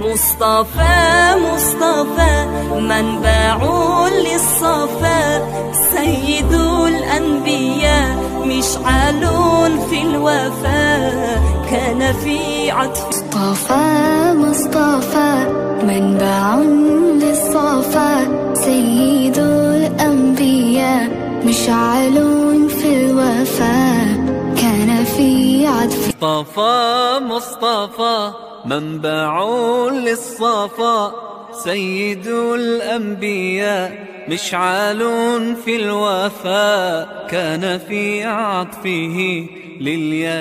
مصطفى مصطفى منبع للصفا. سيد الأنبياء مشعل في الوفاء كان في عطف. مصطفى مصطفى منبع للصفا. سيد الأنبياء مشعل عطف مصطفى مصطفى منبع للصفا سيد الأنبياء مشعل في الوفاء كان في عطفه لليا